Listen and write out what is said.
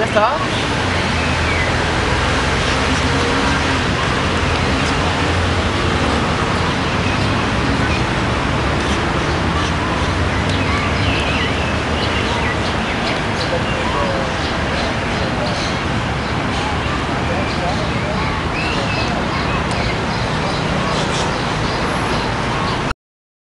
Yes, sir.